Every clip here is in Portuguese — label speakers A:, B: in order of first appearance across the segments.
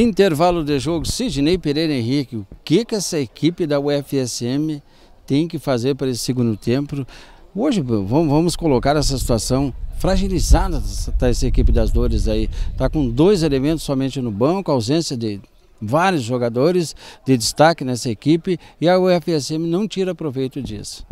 A: Intervalo de jogo, Sidney Pereira Henrique. O que, que essa equipe da UFSM tem que fazer para esse segundo tempo? Hoje vamos colocar essa situação fragilizada essa equipe das dores aí. Está com dois elementos somente no banco, ausência de vários jogadores de destaque nessa equipe e a UFSM não tira proveito disso.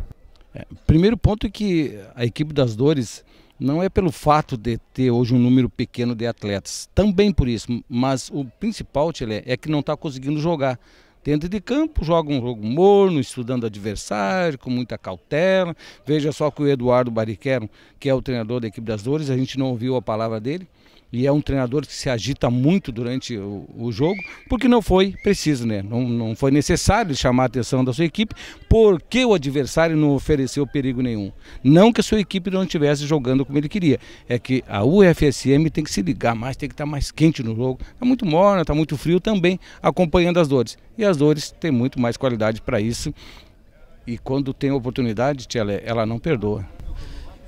B: É, primeiro ponto é que a equipe das dores não é pelo fato de ter hoje um número pequeno de atletas, também por isso, mas o principal, Tchele, é que não está conseguindo jogar. Dentro de campo, joga um jogo morno, estudando adversário, com muita cautela. Veja só que o Eduardo Bariquero, que é o treinador da equipe das Dores, a gente não ouviu a palavra dele e é um treinador que se agita muito durante o, o, jogo, porque não foi preciso, né? Não, não foi necessário chamar a atenção da sua equipe, porque o adversário não ofereceu perigo nenhum. Não que a sua equipe não estivesse jogando como ele queria, é que a UFSM tem que se ligar mais, tem que estar mais quente no jogo. Está muito morna, está muito frio também, acompanhando as dores. E as dores têm muito mais qualidade para isso. E quando tem oportunidade, ela não perdoa.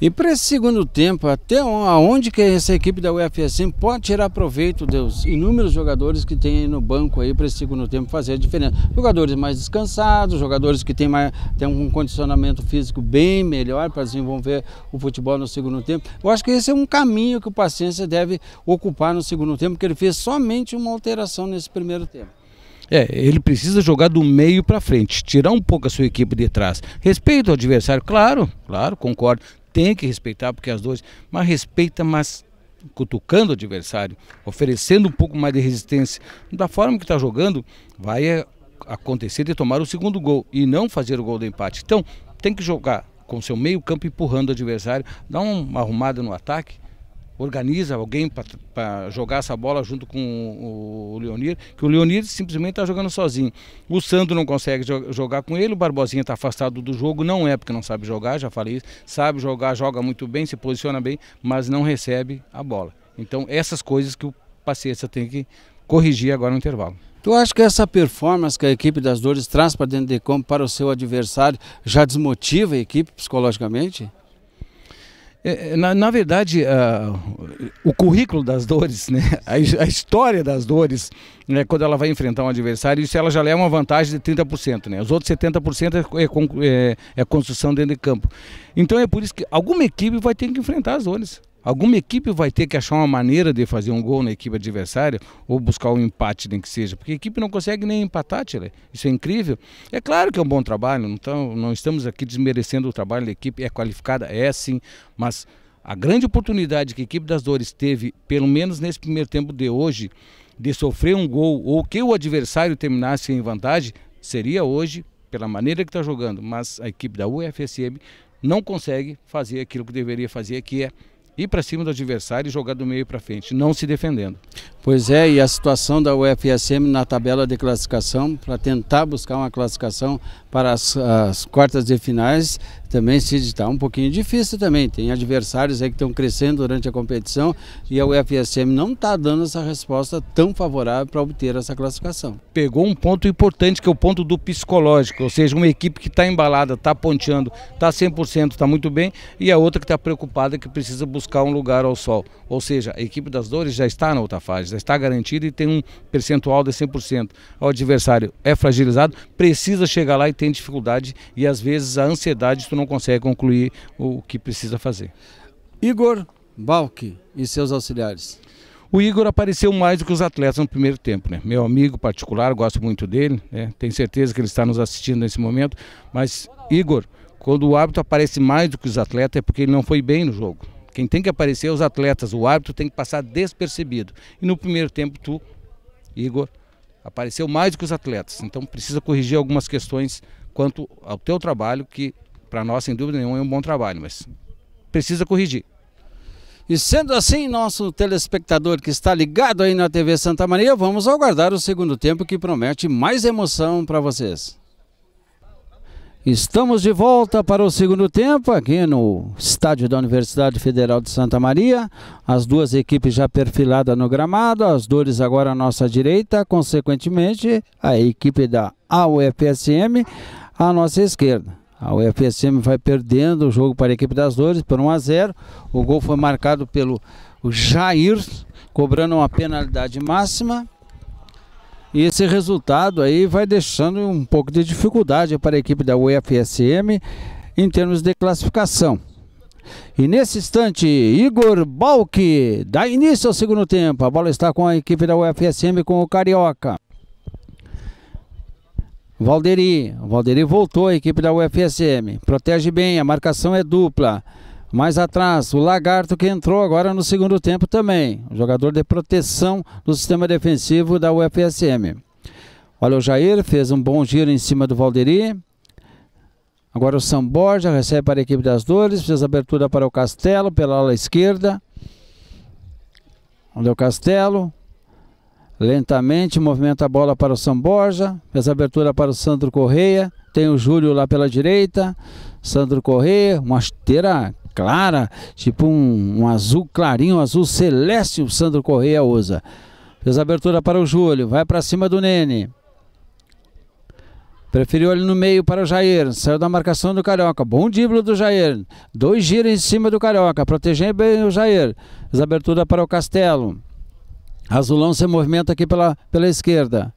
A: E para esse segundo tempo, até onde que essa equipe da UFSM pode tirar proveito dos inúmeros jogadores que tem aí no banco aí para esse segundo tempo fazer a diferença? Jogadores mais descansados, jogadores que têm, um condicionamento físico bem melhor para desenvolver o futebol no segundo tempo. Eu acho que esse é um caminho que o Paciência deve ocupar no segundo tempo, porque ele fez somente uma alteração nesse primeiro tempo.
B: É, ele precisa jogar do meio para frente, tirar um pouco a sua equipe de trás. Respeito ao adversário, claro, claro, concordo tem que respeitar, porque as duas, mas respeita, mas cutucando o adversário, oferecendo um pouco mais de resistência. Da forma que está jogando, vai é, acontecer de tomar o segundo gol e não fazer o gol do empate. Então, tem que jogar com seu meio campo empurrando o adversário, dar uma arrumada no ataque organiza alguém para jogar essa bola junto com o, Leonir, que o Leonir simplesmente está jogando sozinho. O Sandro não consegue jo jogar com ele, o Barbosinha está afastado do jogo, não é porque não sabe jogar, já falei isso, sabe jogar, joga muito bem, se posiciona bem, mas não recebe a bola. Então essas coisas que o paciência tem que corrigir agora no intervalo.
A: Tu acha que essa performance que a equipe das Dores traz para dentro de campo para o seu adversário já desmotiva a equipe psicologicamente?
B: É, é, na, na, verdade, uh, o currículo das dores, né? a, a história das dores, né? quando ela vai enfrentar um adversário, isso ela já leva uma vantagem de 30%. Né? Os outros 70% é, é, é construção dentro de campo. Então é por isso que alguma equipe vai ter que enfrentar as dores. Alguma equipe vai ter que achar uma maneira de fazer um gol na equipe adversária ou buscar um empate, nem que seja, porque a equipe não consegue nem empatar, tira. Isso é incrível. É claro que é um bom trabalho, então não estamos aqui desmerecendo o trabalho da equipe, é qualificada, é sim, mas a grande oportunidade que a equipe das Dores teve, pelo menos nesse primeiro tempo de hoje, de sofrer um gol ou que o adversário terminasse em vantagem, seria hoje, pela maneira que está jogando, mas a equipe da UFSM não consegue fazer aquilo que deveria fazer, que é ir para cima do adversário e jogar do meio para frente, não se defendendo.
A: Pois é, e a situação da UFSM na tabela de classificação, para tentar buscar uma classificação para as, as quartas de finais, também se está um pouquinho difícil também. Tem adversários aí que estão crescendo durante a competição e a UFSM não está dando essa resposta tão favorável para obter essa classificação.
B: Pegou um ponto importante que é o ponto do psicológico, ou seja, uma equipe que está embalada, está ponteando, está 100%, está muito bem, e a outra que está preocupada que precisa buscar um lugar ao sol. Ou seja, a equipe das dores já está na outra fase, já está garantida e tem um percentual de 100%. O adversário é fragilizado, precisa chegar lá e tem dificuldade e às vezes a ansiedade tu não consegue concluir o que precisa fazer.
A: Igor Balk e seus auxiliares.
B: O Igor apareceu mais do que os atletas no primeiro tempo, né? Meu amigo particular, gosto muito dele, né? tenho certeza que ele está nos assistindo nesse momento, mas Igor, quando o árbitro aparece mais do que os atletas é porque ele não foi bem no jogo. Quem tem que aparecer é os atletas, o árbitro tem que passar despercebido. E no primeiro tempo tu, Igor, apareceu mais do que os atletas. Então precisa corrigir algumas questões quanto ao teu trabalho que para nós, sem dúvida nenhuma, é um bom trabalho, mas precisa corrigir.
A: E sendo assim, nosso telespectador que está ligado aí na TV Santa Maria, vamos aguardar o segundo tempo que promete mais emoção para vocês. Estamos de volta para o segundo tempo aqui no estádio da Universidade Federal de Santa Maria. As duas equipes já perfiladas no gramado, as dores agora à nossa direita, consequentemente a equipe da AUFSM à nossa esquerda. A UFSM vai perdendo o jogo para a equipe das Dores por 1 a 0. O gol foi marcado pelo Jair, cobrando uma penalidade máxima. E esse resultado aí vai deixando um pouco de dificuldade para a equipe da UFSM em termos de classificação. E nesse instante, Igor Balk dá início ao segundo tempo. A bola está com a equipe da UFSM com o Carioca. Valderi. Valderi voltou a equipe da UFSM. Protege bem, a marcação é dupla. Mais atrás, o Lagarto que entrou agora no segundo tempo também. Jogador de proteção do sistema defensivo da UFSM. Olha o Jair, fez um bom giro em cima do Valderi. Agora o São Borja recebe para a equipe das Dores, fez abertura para o Castelo pela ala esquerda. Olha o Castelo. Lentamente movimenta a bola para o São Borja, fez abertura para o Sandro Correia. Tem o Júlio lá pela direita. Sandro Correia, uma esteira clara, tipo um, um azul clarinho, um azul celeste o Sandro Correia usa. Fez abertura para o Júlio, vai para cima do Nene. Preferiu ali no meio para o Jair. Saiu da marcação do Carioca. Bom díbolo do Jair. Dois giros em cima do Carioca. Protegendo bem o Jair. Fez abertura para o Castelo. Azulão se movimenta aqui pela, pela esquerda.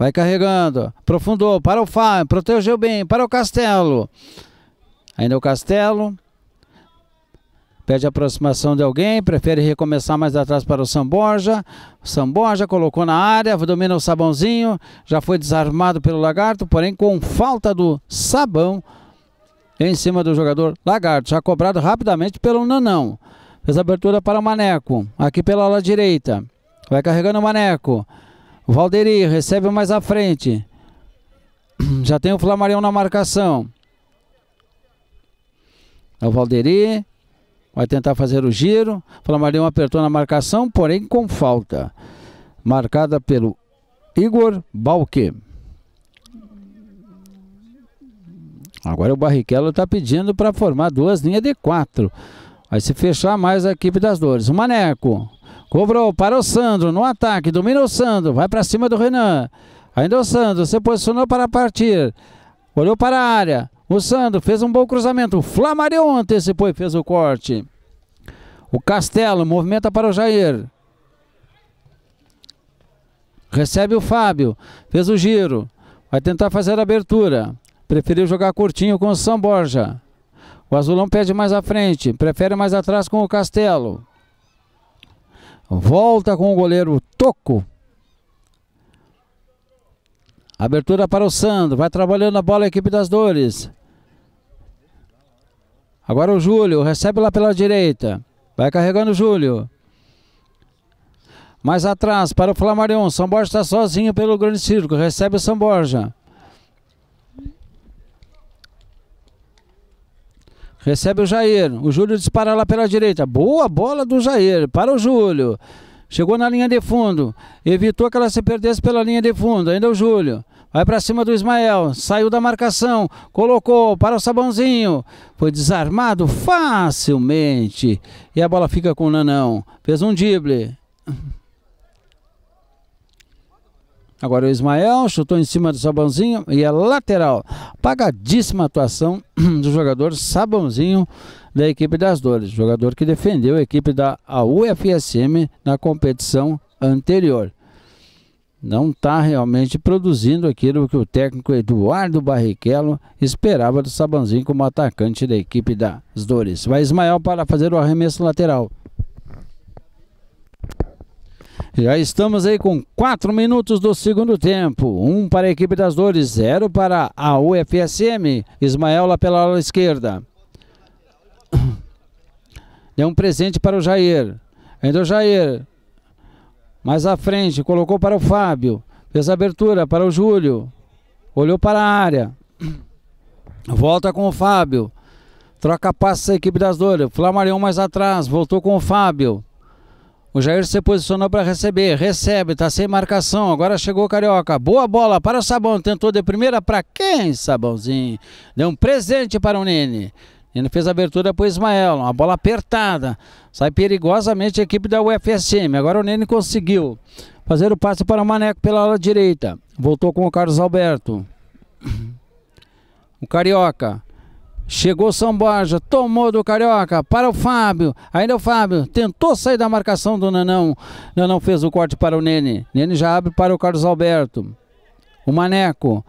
A: Vai carregando. Aprofundou. Para o Fábio. Protegeu bem. Para o Castelo. Ainda o Castelo. Pede aproximação de alguém, prefere recomeçar mais atrás para o Samborja. Samborja colocou na área, domina o sabãozinho, já foi desarmado pelo Lagarto, porém com falta do sabão em cima do jogador Lagarto, já cobrado rapidamente pelo Nanão. Fez abertura para o Maneco, aqui pela ala direita. Vai carregando o Maneco. Valderi recebe mais à frente. Já tem o Flamarião na marcação. É o Valderi Vai tentar fazer o giro. Flamarion apertou na marcação, porém com falta. Marcada pelo Igor Balque. Agora o Barrichello está pedindo para formar duas linhas de quatro. Vai se fechar mais a equipe das dores. O Maneco. Cobrou para o Sandro no ataque. Domina o Sandro. Vai para cima do Renan. Ainda o Sandro se posicionou para partir. Olhou para a área. O Sandro fez um bom cruzamento. O Flamarion antecipou e fez o corte. O Castelo movimenta para o Jair. Recebe o Fábio. Fez o giro. Vai tentar fazer a abertura. Preferiu jogar curtinho com o São Borja. O Azulão pede mais à frente. Prefere mais atrás com o Castelo. Volta com o goleiro Toco. Abertura para o Sandro. Vai trabalhando a bola a equipe das dores. Agora o Júlio recebe lá pela direita. Vai carregando o Júlio. Mais atrás para o Flamarion. São Borja está sozinho pelo grande círculo. Recebe o São Borja. Recebe o Jair. O Júlio dispara lá pela direita. Boa bola do Jair. Para o Júlio. Chegou na linha de fundo. Evitou que ela se perdesse pela linha de fundo. Ainda o Júlio. Vai para cima do Ismael. Saiu da marcação. Colocou para o sabãozinho. Foi desarmado facilmente. E a bola fica com o Nanão. Fez um drible. Agora o Ismael chutou em cima do Sabãozinho e é lateral. Pagadíssima atuação do jogador Sabãozinho da equipe das Dores. Jogador que defendeu a equipe da UFSM na competição anterior não está realmente produzindo aquilo que o técnico Eduardo Barrichello esperava do Sabanzinho como atacante da equipe das Dores. Vai Ismael para fazer o arremesso lateral. Já estamos aí com 4 minutos do segundo tempo. Um para a equipe das Dores, zero para a UFSM. Ismael lá pela ala esquerda. Deu um presente para o Jair. Ainda o Jair mais à frente, colocou para o Fábio. Fez abertura para o Júlio. Olhou para a área. Volta com o Fábio. Troca passe a equipe das dores. Flamarion mais atrás. Voltou com o Fábio. O Jair se posicionou para receber. Recebe, está sem marcação. Agora chegou o Carioca. Boa bola para o Sabão. Tentou de primeira para quem, Sabãozinho? Deu um presente para o Nene. Ele fez a abertura para o Ismael, uma bola apertada. Sai perigosamente a equipe da UFSM. Agora o Nene conseguiu fazer o passe para o Maneco pela ala direita. Voltou com o Carlos Alberto. O Carioca. Chegou São Borja, tomou do Carioca para o Fábio. Ainda o Fábio tentou sair da marcação do Nanão. Nanão fez o corte para o Nene. Nene já abre para o Carlos Alberto. O Maneco.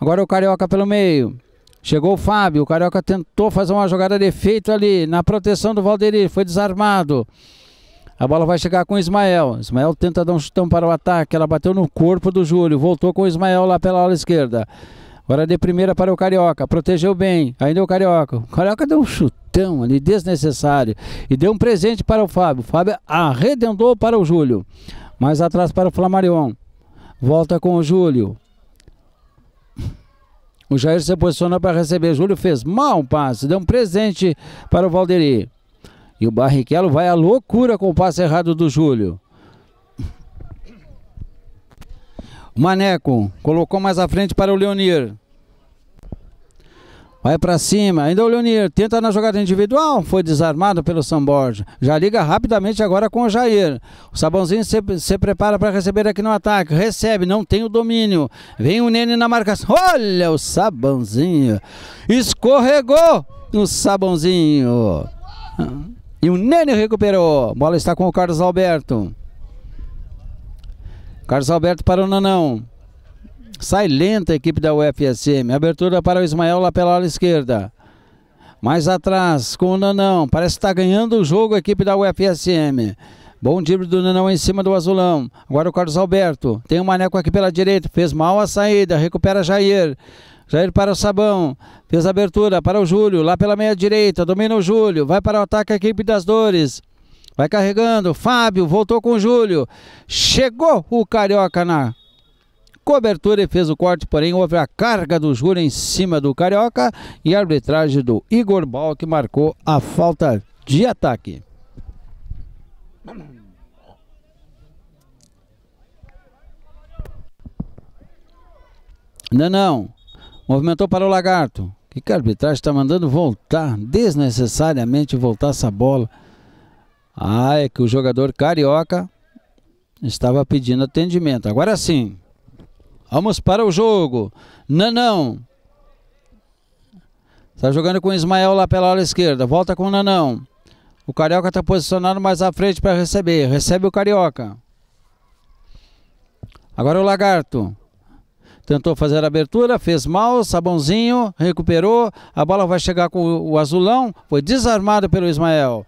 A: Agora o Carioca pelo meio. Chegou o Fábio. O Carioca tentou fazer uma jogada de efeito ali na proteção do Valderi. Foi desarmado. A bola vai chegar com o Ismael. Ismael tenta dar um chutão para o ataque. Ela bateu no corpo do Júlio. Voltou com o Ismael lá pela ala esquerda. Agora de primeira para o Carioca, protegeu bem, ainda o Carioca. O Carioca deu um chutão ali desnecessário e deu um presente para o Fábio. O Fábio arredondou para o Júlio. Mais atrás para o Flamarion. Volta com o Júlio. O Jair se posicionou para receber. Júlio fez mal um passe, deu um presente para o Valderi. E o Barrichello vai à loucura com o passe errado do Júlio. Maneco colocou mais à frente para o Leonir. Vai para cima, ainda o Leonir tenta na jogada individual, foi desarmado pelo São Borja. Já liga rapidamente agora com o Jair. O Sabãozinho se, se prepara para receber aqui no ataque, recebe, não tem o domínio. Vem o Nene na marcação. Olha o Sabãozinho, escorregou o Sabãozinho. E o Nene recuperou. Bola está com o Carlos Alberto. Carlos Alberto para o Nanão. Sai lenta a equipe da UFSM. Abertura para o Ismael lá pela ala esquerda. Mais atrás com o Nanão. Parece que está ganhando o jogo a equipe da UFSM. Bom drible do Nanão em cima do azulão. Agora o Carlos Alberto. Tem um maneco aqui pela direita. Fez mal a saída. Recupera Jair. Jair para o Sabão. Fez abertura para o Júlio. Lá pela meia direita. Domina o Júlio. Vai para o ataque a equipe das Dores. Vai carregando. Fábio voltou com o Júlio. Chegou o Carioca na cobertura e fez o corte, porém houve a carga do Júlio em cima do Carioca e a arbitragem do Igor Bal que marcou a falta de ataque. Não, não. Movimentou para o Lagarto. Que, arbitragem está mandando voltar, desnecessariamente voltar essa bola. Ah, é que o jogador carioca estava pedindo atendimento. Agora sim. Vamos para o jogo. Nanão. Está jogando com o Ismael lá pela ala esquerda. Volta com o Nanão. O Carioca está posicionado mais à frente para receber. Recebe o Carioca. Agora o Lagarto. Tentou fazer a abertura, fez mal, sabãozinho, recuperou. A bola vai chegar com o azulão. Foi desarmado pelo Ismael.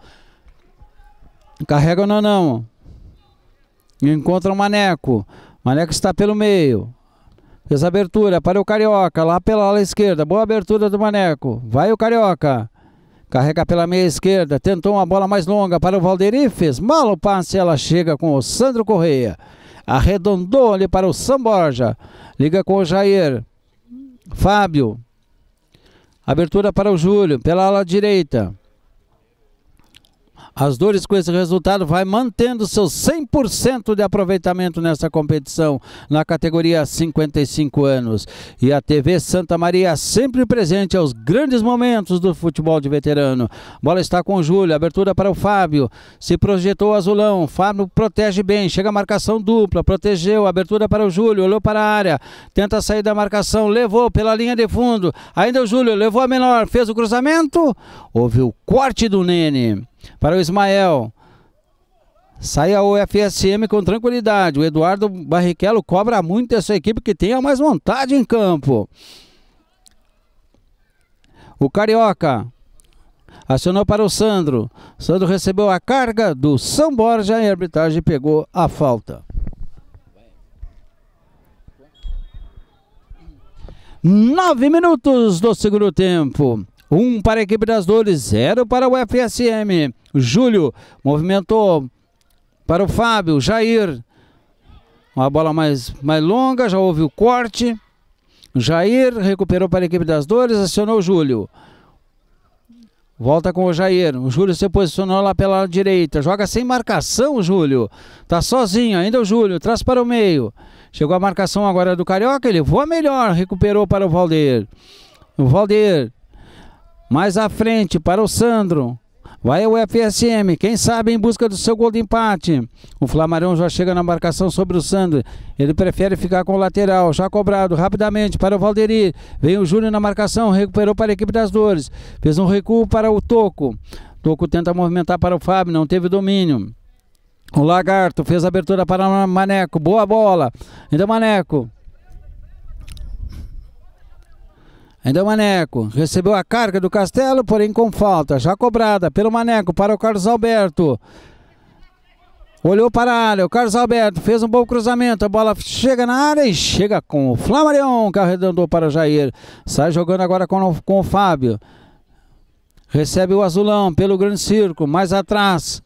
A: Carrega o Nanão. Encontra o Maneco. Maneco está pelo meio. Fez abertura para o Carioca, lá pela ala esquerda. Boa abertura do Maneco. Vai o Carioca. Carrega pela meia esquerda. Tentou uma bola mais longa para o Valderi. Fez mal o passe. Ela chega com o Sandro Correia. Arredondou ali para o São Borja. Liga com o Jair. Fábio. Abertura para o Júlio. Pela ala direita. As Dores, com esse resultado, vai mantendo seu 100% de aproveitamento nessa competição, na categoria 55 anos. E a TV Santa Maria sempre presente aos grandes momentos do futebol de veterano. Bola está com o Júlio, abertura para o Fábio. Se projetou o azulão, Fábio protege bem, chega a marcação dupla, protegeu, abertura para o Júlio, olhou para a área, tenta sair da marcação, levou pela linha de fundo. Ainda o Júlio levou a menor, fez o cruzamento, houve o corte do Nene. Para o Ismael. Sai a UFSM com tranquilidade. O Eduardo Barrichello cobra muito essa equipe que tenha mais vontade em campo. O Carioca acionou para o Sandro. Sandro recebeu a carga do São Borja e a arbitragem pegou a falta. Nove minutos do segundo tempo. Um para a equipe das Dores, zero para o FSM. Júlio movimentou para o Fábio, Jair. Uma bola mais, mais longa, já houve o corte. Jair recuperou para a equipe das Dores, acionou o Júlio. Volta com o Jair. O Júlio se posicionou lá pela direita. Joga sem marcação, o Júlio. Tá sozinho, ainda o Júlio. Traz para o meio. Chegou a marcação agora do Carioca. Ele voa melhor. Recuperou para o Valdeir. O Valdeir mais à frente para o Sandro. Vai o FSM, quem sabe em busca do seu gol de empate. O Flamarão já chega na marcação sobre o Sandro. Ele prefere ficar com o lateral, já cobrado rapidamente para o Valderi. Vem o Júnior na marcação, recuperou para a equipe das Dores. Fez um recuo para o Toco. Toco tenta movimentar para o Fábio, não teve domínio. O Lagarto fez a abertura para o Maneco. Boa bola. Ainda Maneco. Ainda o Maneco recebeu a carga do Castelo, porém com falta, já cobrada pelo Maneco para o Carlos Alberto. Olhou para a área, o Carlos Alberto fez um bom cruzamento, a bola chega na área e chega com o Flamarion, que arredondou para o Jair. Sai jogando agora com o, com o Fábio. Recebe o Azulão pelo grande círculo, mais atrás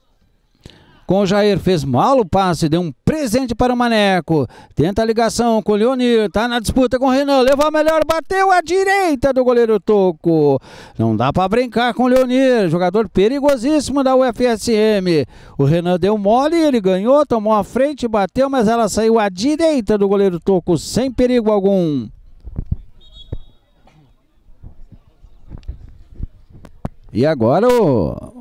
A: com o Jair, fez mal o passe, deu um presente para o Maneco. Tenta a ligação com o Leonir, tá na disputa com o Renan, levou a melhor, bateu à direita do goleiro Toco. Não dá para brincar com o Leonir, jogador perigosíssimo da UFSM. O Renan deu mole, ele ganhou, tomou a frente, bateu, mas ela saiu à direita do goleiro Toco, sem perigo algum. E agora o,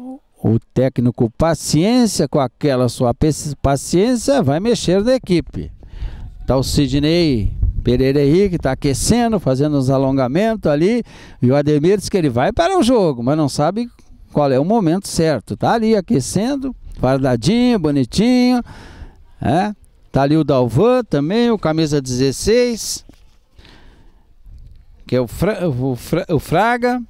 A: o técnico paciência, com aquela sua paciência, vai mexer na equipe. Tá o Sidney Pereira Henrique, está aquecendo, fazendo uns alongamentos ali. E o Ademir diz que ele vai para o jogo, mas não sabe qual é o momento certo. Tá ali aquecendo, fardadinho, bonitinho. É? Tá ali o Dalvan também, o camisa 16. Que é o, Fra, o, Fra, o Fraga.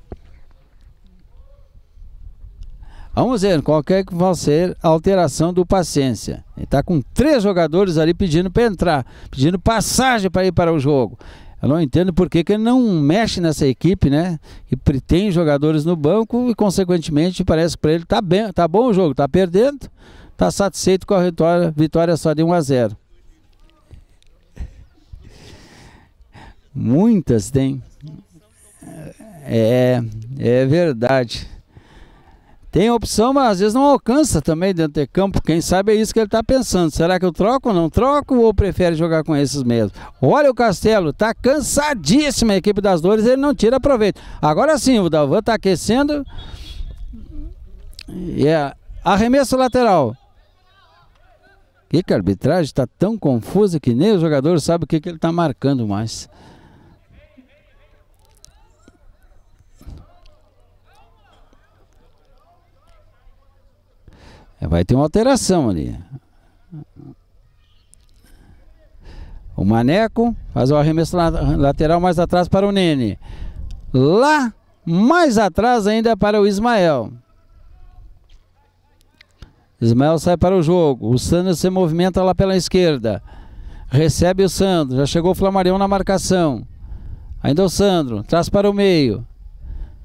A: Vamos ver qual é que vai ser a alteração do Paciência. Ele está com três jogadores ali pedindo para entrar, pedindo passagem para ir para o jogo. Eu não entendo por que, que ele não mexe nessa equipe, né? E tem jogadores no banco e, consequentemente, parece que para ele tá bem, tá bom o jogo, tá perdendo, tá satisfeito com a vitória, vitória só de 1 a 0. Muitas tem. É, é verdade. Tem opção, mas às vezes não alcança também dentro de campo. Quem sabe é isso que ele está pensando. Será que eu troco ou não troco? Ou prefere jogar com esses mesmos? Olha o Castelo, está cansadíssima a equipe das dores, ele não tira proveito. Agora sim, o Dalvan está aquecendo. E é arremesso lateral. Que, que a arbitragem está tão confusa que nem o jogador sabe o que, que ele está marcando mais. Vai ter uma alteração ali. O Maneco faz o arremesso lateral mais atrás para o Nene. Lá mais atrás ainda para o Ismael. Ismael sai para o jogo. O Sandro se movimenta lá pela esquerda. Recebe o Sandro. Já chegou o Flamarião na marcação. Ainda o Sandro. Traz para o meio.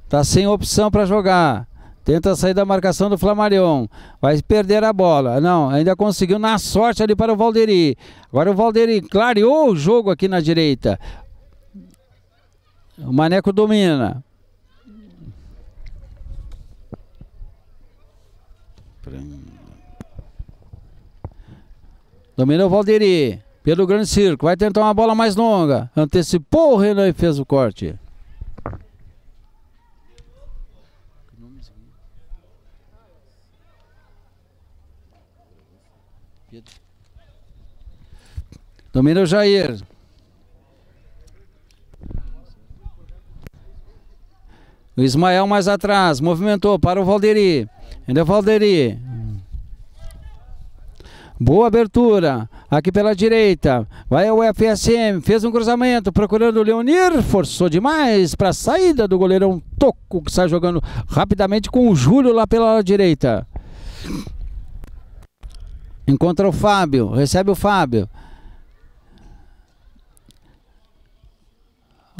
A: Está sem opção para jogar. Tenta sair da marcação do Flamarion. Vai perder a bola. Não, ainda conseguiu na sorte ali para o Valderi. Agora o Valderi clareou o jogo aqui na direita. O Maneco domina. Domina o Valderi. Pelo grande circo. Vai tentar uma bola mais longa. Antecipou o Renan e fez o corte. Domina o Jair. O Ismael mais atrás, movimentou para o Valderi. Ainda o Valderi. Boa abertura. Aqui pela direita. Vai o FSM. Fez um cruzamento. Procurando o Leonir. Forçou demais para a saída do goleirão Toco. Que sai jogando rapidamente com o Júlio lá pela direita. Encontra o Fábio. Recebe o Fábio.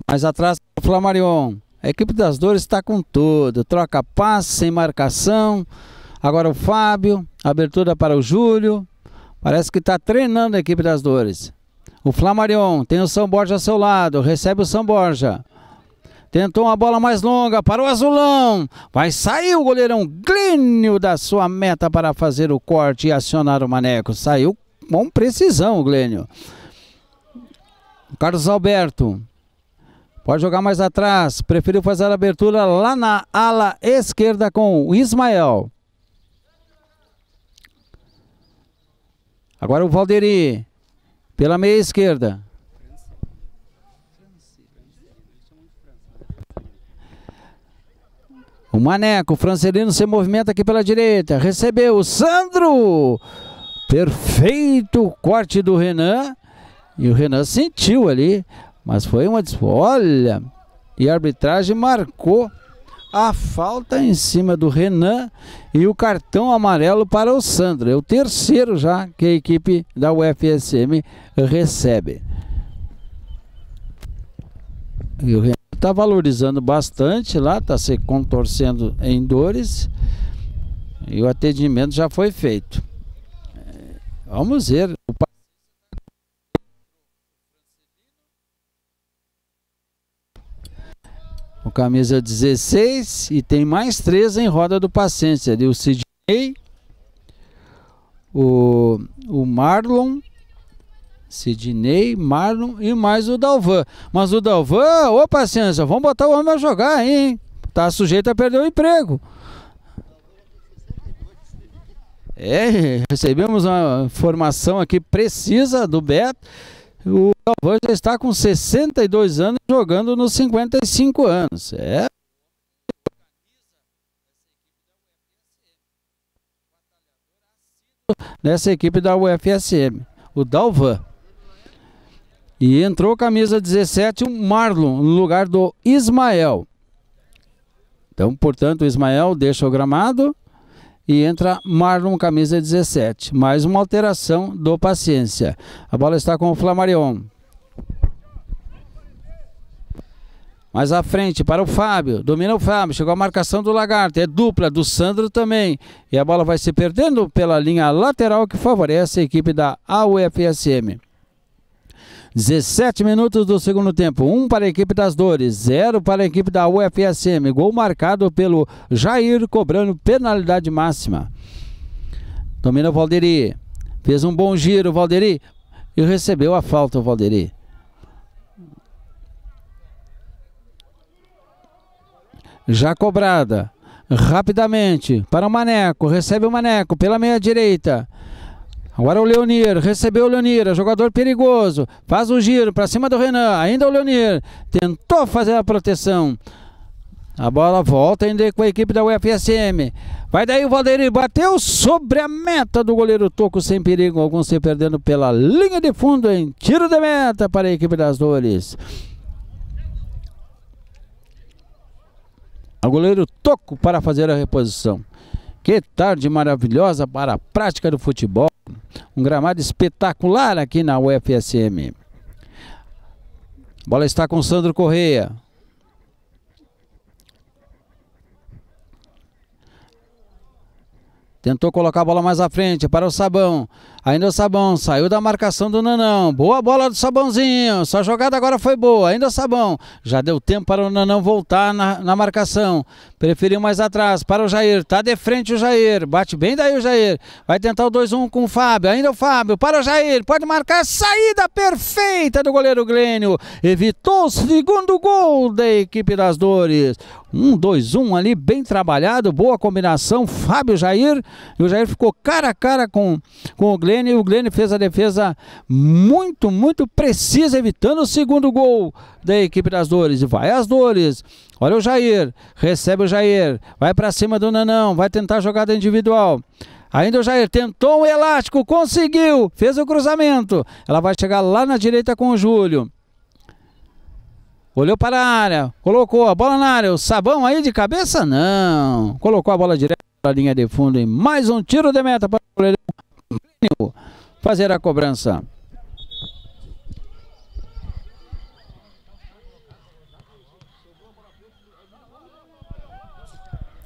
A: Mais atrás o Flamarion. A equipe das dores está com tudo. Troca passe, sem marcação. Agora o Fábio. Abertura para o Júlio. Parece que está treinando a equipe das dores. O Flamarion tem o São Borja ao seu lado. Recebe o São Borja. Tentou uma bola mais longa para o Azulão. Vai sair o goleirão Glênio da sua meta para fazer o corte e acionar o Maneco. Saiu com precisão o Glênio. Carlos Alberto. Pode jogar mais atrás. Preferiu fazer a abertura lá na ala esquerda com o Ismael. Agora o Valderi. Pela meia esquerda. O Maneco, o Francelino se movimenta aqui pela direita. Recebeu o Sandro. Perfeito corte do Renan. E o Renan sentiu ali. Mas foi uma Olha. E a arbitragem marcou a falta em cima do Renan e o cartão amarelo para o Sandro. É o terceiro já que a equipe da UFSM recebe. E o Renan está valorizando bastante lá, está se contorcendo em dores e o atendimento já foi feito. Vamos ver. O camisa 16 e tem mais três em roda do paciência. Ali o Sidney, o, o Marlon Sidney, Marlon e mais o Dalvan. Mas o Dalvan, ô paciência, vamos botar o homem a jogar aí, hein? Tá sujeito a perder o emprego. É, recebemos uma informação aqui precisa do Beto. O Dalvan já está com 62 anos jogando nos 55 anos. É. Nessa equipe da UFSM, o Dalvan. E entrou camisa 17 o Marlon no lugar do Ismael. Então, portanto, o Ismael deixa o gramado e entra Marlon camisa 17. Mais uma alteração do Paciência. A bola está com o Flamarion. Mais à frente para o Fábio. Domina o Fábio. Chegou a marcação do Lagarto. É dupla do Sandro também. E a bola vai se perdendo pela linha lateral que favorece a equipe da AUFSM. 17 minutos do segundo tempo. 1 um para a equipe das Dores, 0 para a equipe da UFSM. Gol marcado pelo Jair, cobrando penalidade máxima. Domina o Valderi. Fez um bom giro, Valderi. E recebeu a falta, Valderi. Já cobrada. Rapidamente para o Maneco. Recebe o Maneco pela meia direita. Agora o Leonir, recebeu o Leonir, jogador perigoso, faz o giro para cima do Renan, ainda o Leonir, tentou fazer a proteção. A bola volta ainda com a equipe da UFSM. Vai daí o Valderi, bateu sobre a meta do goleiro Toco sem perigo, alguns se perdendo pela linha de fundo em tiro de meta para a equipe das Dores. O goleiro Toco para fazer a reposição. Que tarde maravilhosa para a prática do futebol. Um gramado espetacular aqui na UFSM. Bola está com Sandro Correia. Tentou colocar a bola mais à frente para o Sabão. Ainda o Sabão saiu da marcação do Nanão. Boa bola do Sabãozinho. Sua jogada agora foi boa. Ainda o Sabão. Já deu tempo para o Nanão voltar na, na marcação. Preferiu mais atrás para o Jair. Tá de frente o Jair. Bate bem daí o Jair. Vai tentar o 2-1 com o Fábio. Ainda o Fábio para o Jair. Pode marcar. Saída perfeita do goleiro Glênio. Evitou o segundo gol da equipe das Dores. Um, dois, um ali, bem trabalhado, boa combinação. Fábio Jair. E o Jair ficou cara a cara com, com o E o Glenn fez a defesa muito, muito precisa, evitando o segundo gol da equipe das Dores. E vai as Dores. Olha o Jair. Recebe o Jair. Vai para cima do Nanão. Vai tentar jogada individual. Ainda o Jair tentou um elástico, conseguiu, fez o cruzamento. Ela vai chegar lá na direita com o Júlio. Olhou para a área, colocou a bola na área. O sabão aí de cabeça? Não. Colocou a bola direto para a linha de fundo em mais um tiro de meta para o goleiro fazer a cobrança.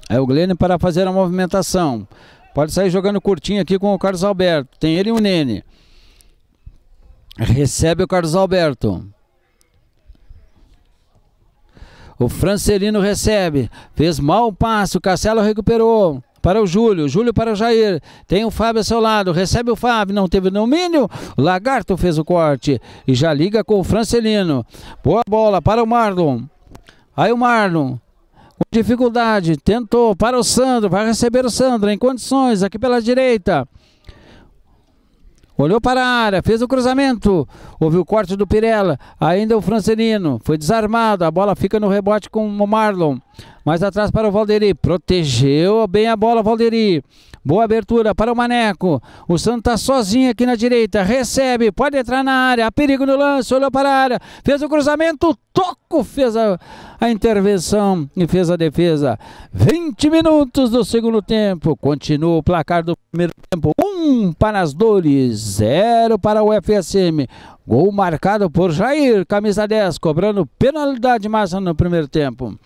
A: É o Glênio para fazer a movimentação. Pode sair jogando curtinho aqui com o Carlos Alberto. Tem ele e o Nene. Recebe o Carlos Alberto. O Francelino recebe. Fez mal o passe. O Castelo recuperou. Para o Júlio, Júlio para o Jair. Tem o Fábio ao seu lado, recebe o Fábio, não teve domínio. Lagarto fez o corte e já liga com o Francelino. Boa bola para o Marlon. Aí o Marlon com dificuldade, tentou para o Sandro, vai receber o Sandro em condições aqui pela direita. Olhou para a área, fez o cruzamento. Houve o corte do Pirela. Ainda o Francelino. Foi desarmado. A bola fica no rebote com o Marlon. Mais atrás para o Valderi. Protegeu bem a bola, Valderi. Boa abertura para o Maneco. O Santos está sozinho aqui na direita. Recebe, pode entrar na área. Perigo no lance, olhou para a área. Fez o cruzamento, Toco fez a, a intervenção e fez a defesa. 20 minutos do segundo tempo. Continua o placar do primeiro tempo. Um para as dores, zero para o FSM. Gol marcado por Jair, camisa 10, cobrando penalidade máxima no primeiro tempo.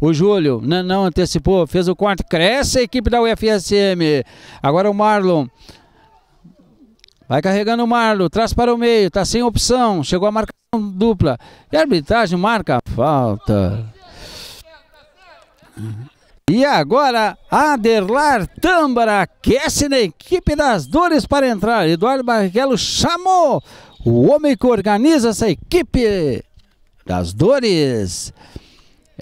A: O Júlio não, não, antecipou, fez o quarto. Cresce a equipe da UFSM. Agora o Marlon. Vai carregando o Marlon, traz para o meio, tá sem opção. Chegou a marcação dupla. E a arbitragem marca falta. E agora, Aderlar Tâmbara aquece na equipe das dores para entrar. Eduardo Barrichello chamou o homem que organiza essa equipe das dores.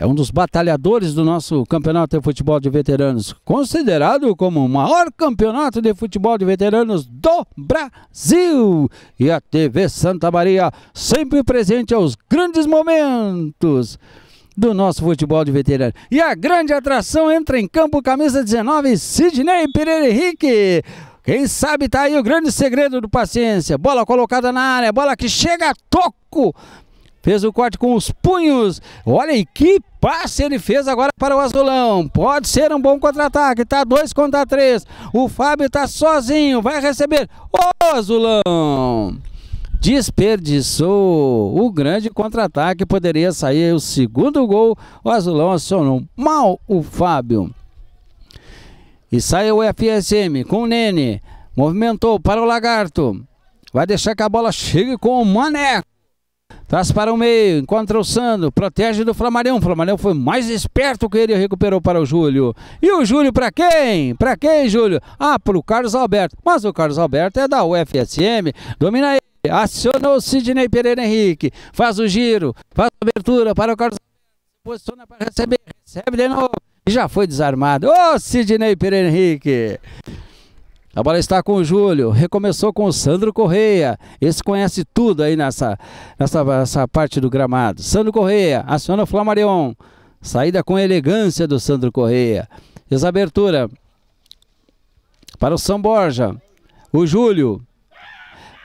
A: É um dos batalhadores do nosso campeonato de futebol de veteranos, considerado como o maior campeonato de futebol de veteranos do Brasil. E a TV Santa Maria sempre presente aos grandes momentos do nosso futebol de veterano. E a grande atração entra em campo, camisa 19, Sidney Pereira Henrique. Quem sabe tá aí o grande segredo do paciência. Bola colocada na área, bola que chega a toco Fez o corte com os punhos. Olha aí que passe ele fez agora para o Azulão. Pode ser um bom contra-ataque. Tá dois contra três. O Fábio tá sozinho. Vai receber. Ô Azulão! Desperdiçou o grande contra-ataque. Poderia sair o segundo gol. O Azulão acionou mal o Fábio. E sai o FSM com o Nene. Movimentou para o Lagarto. Vai deixar que a bola chegue com o Maneco. Traz para o meio, encontra o Sandro, protege do Flamarião. O Flamarião foi mais esperto que ele recuperou para o Júlio. E o Júlio para quem? Para quem, Júlio? Ah, para o Carlos Alberto. Mas o Carlos Alberto é da UFSM, domina ele. Acionou o Sidney Pereira Henrique, faz o giro, faz a abertura para o Carlos Alberto, posiciona para receber, recebe de novo e já foi desarmado. Ô oh, Sidney Pereira Henrique! A bola está com o Júlio, recomeçou com o Sandro Correia. Esse conhece tudo aí nessa, nessa, nessa parte do gramado. Sandro Correia, aciona o Flamarion. Saída com elegância do Sandro Correia. Fez a abertura para o São Borja. O Júlio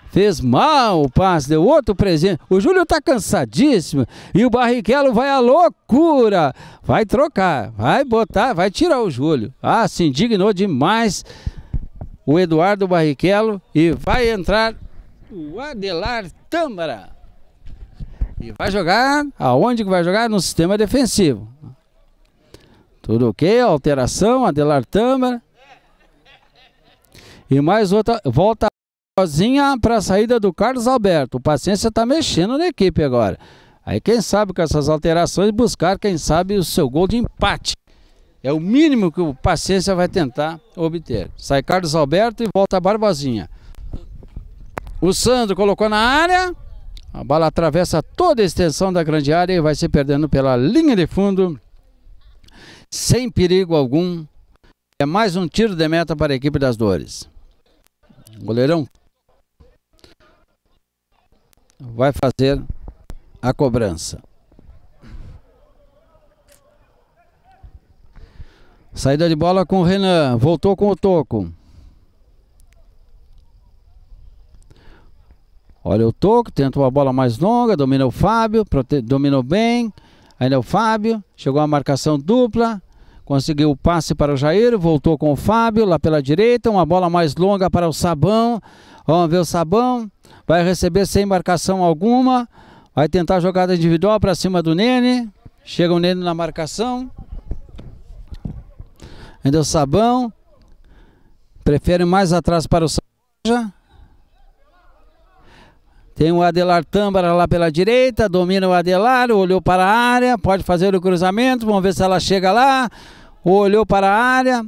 A: fez mal o passe, deu outro presente. O Júlio está cansadíssimo e o Barrichello vai à loucura. Vai trocar, vai botar, vai tirar o Júlio. Ah, se indignou demais o Eduardo Barrichello e vai entrar o Adelar Tâmara. E vai jogar, aonde que vai jogar? No sistema defensivo. Tudo ok, alteração, Adelar Tâmara. E mais outra, volta sozinha para a saída do Carlos Alberto. O Paciência está mexendo na equipe agora. Aí quem sabe com essas alterações buscar, quem sabe, o seu gol de empate. É o mínimo que o Paciência vai tentar obter. Sai Carlos Alberto e volta a Barbosinha. O Sandro colocou na área. A bola atravessa toda a extensão da grande área e vai se perdendo pela linha de fundo. Sem perigo algum. É mais um tiro de meta para a equipe das Dores. Goleirão vai fazer a cobrança. Saída de bola com o Renan. Voltou com o Toco. Olha o Toco, tenta uma bola mais longa, domina o Fábio, dominou bem. Ainda o Fábio, chegou a marcação dupla, conseguiu o passe para o Jair, voltou com o Fábio lá pela direita, uma bola mais longa para o Sabão. Vamos ver o Sabão, vai receber sem marcação alguma, vai tentar jogada individual para cima do Nene. Chega o Nene na marcação, O Sabão. Prefere mais atrás para o Saja. Tem o Adelar Tâmbara lá pela direita, domina o Adelar, olhou para a área, pode fazer o cruzamento, vamos ver se ela chega lá. Olhou para a área,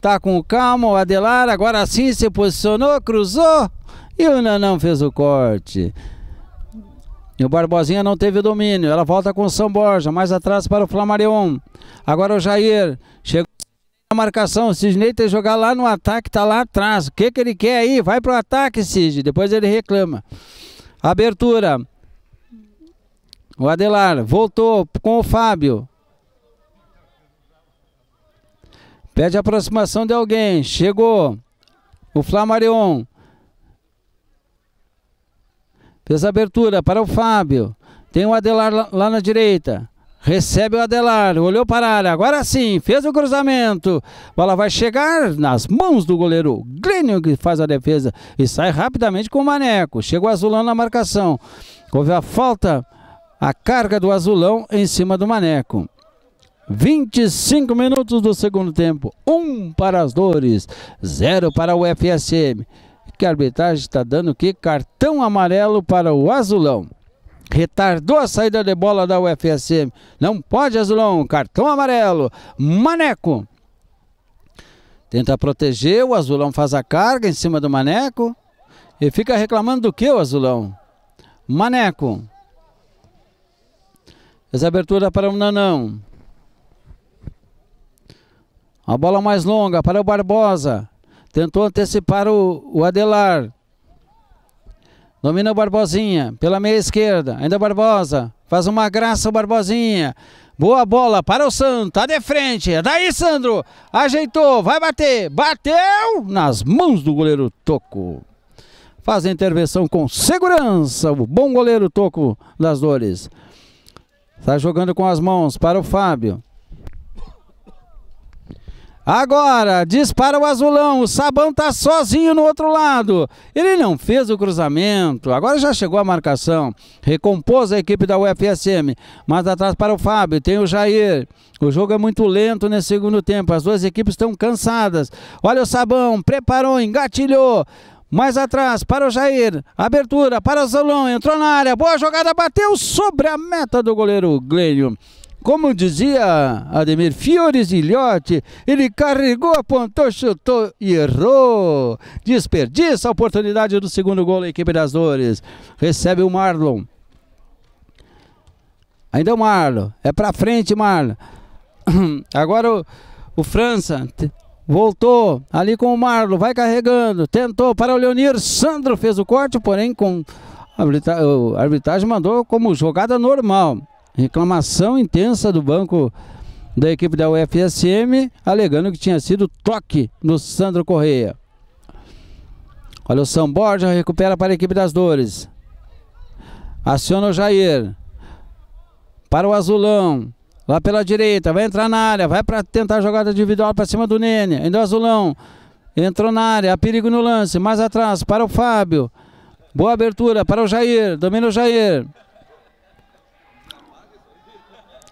A: Tá com calma o Adelar, agora sim se posicionou, cruzou e o Nanão fez o corte. E o Barbosinha não teve domínio. Ela volta com o São Borja, mais atrás para o Flamarion. Agora o Jair. Chegou na marcação. O Sidney tem que jogar lá no ataque, tá lá atrás. O que, que ele quer aí? Vai pro ataque, Sid. Depois ele reclama. Abertura. O Adelar voltou com o Fábio. Pede aproximação de alguém. Chegou. O Flamarion. Fez a abertura para o Fábio. Tem o Adelar lá, lá na direita. Recebe o Adelar, olhou para a área, agora sim, fez o cruzamento. Bola vai chegar nas mãos do goleiro Glênio, que faz a defesa e sai rapidamente com o Maneco. Chega o Azulão na marcação. Houve a falta, a carga do Azulão em cima do Maneco. 25 minutos do segundo tempo. Um para as dores, zero para o FSM que a arbitragem está dando que cartão amarelo para o Azulão. Retardou a saída de bola da UFSM. Não pode, Azulão. Cartão amarelo. Maneco. Tenta proteger. O Azulão faz a carga em cima do Maneco. E fica reclamando do que, o Azulão? Maneco. Fez abertura para o Nanão. A bola mais longa para o Barbosa. Tentou antecipar o, o Adelar. Domina o Barbosinha pela meia esquerda. Ainda Barbosa. Faz uma graça o Barbosinha. Boa bola para o Santo. Tá de frente. É daí, Sandro. Ajeitou. Vai bater. Bateu nas mãos do goleiro Toco. Faz a intervenção com segurança. O bom goleiro Toco das Dores. Está jogando com as mãos para o Fábio. Agora, dispara o azulão. O Sabão tá sozinho no outro lado. Ele não fez o cruzamento. Agora já chegou a marcação. Recompôs a equipe da UFSM. Mais atrás para o Fábio. Tem o Jair. O jogo é muito lento nesse segundo tempo. As duas equipes estão cansadas. Olha o Sabão. Preparou, engatilhou. Mais atrás para o Jair. Abertura para o Zolão. Entrou na área. Boa jogada. Bateu sobre a meta do goleiro Glênio. Como dizia Ademir Fiores Ilhote, ele carregou, apontou, chutou e errou. Desperdiça a oportunidade do segundo gol da equipe das Dores. Recebe o Marlon. Ainda o Marlon. É pra frente, Marlon. Agora o, o França voltou ali com o Marlon. Vai carregando. Tentou para o Leonir. Sandro fez o corte, porém com a arbitragem mandou como jogada normal. Reclamação intensa do banco da equipe da UFSM, alegando que tinha sido toque no Sandro Correia. Olha o São Borja, recupera para a equipe das Dores. Aciona o Jair. Para o Azulão. Lá pela direita, vai entrar na área, vai para tentar a jogada individual para cima do Nene. Ainda o Azulão. Entrou na área, há perigo no lance. Mais atrás, para o Fábio. Boa abertura para o Jair. Domina o Jair.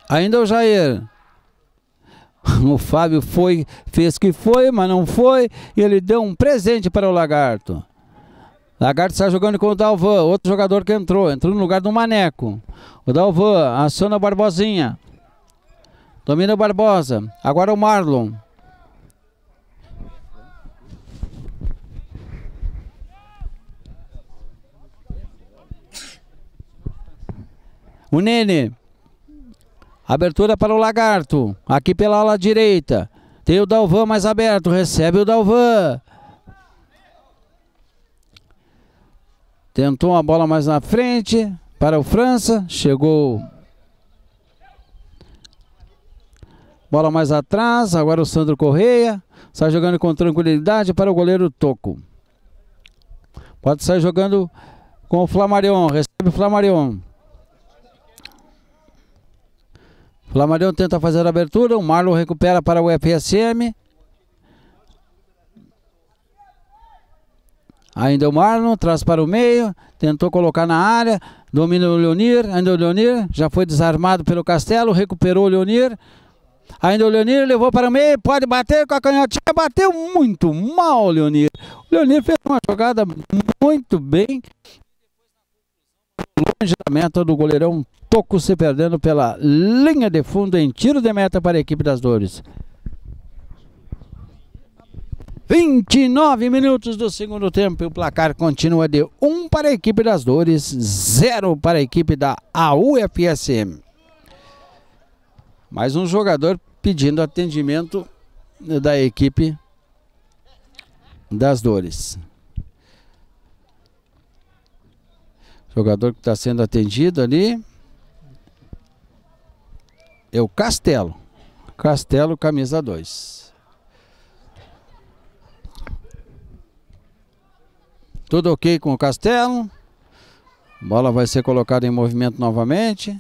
A: Ainda o Jair. O Fábio foi, fez que foi, mas não foi. E ele deu um presente para o Lagarto. Lagarto está jogando com o Dalvan, outro jogador que entrou. Entrou no lugar do Maneco. O Dalvan aciona o Barbosinha. Domina o Barbosa. Agora o Marlon. O Nene. Abertura para o Lagarto. Aqui pela ala direita. Tem o Dalvan mais aberto. Recebe o Dalvan. Tentou uma bola mais na frente. Para o França. Chegou. Bola mais atrás. Agora o Sandro Correia. Sai jogando com tranquilidade para o goleiro Toco. Pode sair jogando com o Flamarion. Recebe o Flamarion. Flamarion tenta fazer a abertura, o Marlon recupera para o FSM. Ainda o Marlon, traz para o meio, tentou colocar na área, domina o Leonir, ainda o Leonir, já foi desarmado pelo Castelo, recuperou o Leonir. Ainda o Leonir levou para o meio, pode bater com a canhotinha, bateu muito mal o Leonir. O Leonir fez uma jogada muito bem, longe da meta do goleirão Toco se perdendo pela linha de fundo em tiro de meta para a equipe das Dores. 29 minutos do segundo tempo e o placar continua de 1 para a equipe das Dores, 0 para a equipe da AUFSM. Mais um jogador pedindo atendimento da equipe das Dores. Jogador que está sendo atendido ali é o Castelo. Castelo, camisa 2. Tudo ok com o Castelo. Bola vai ser colocada em movimento novamente.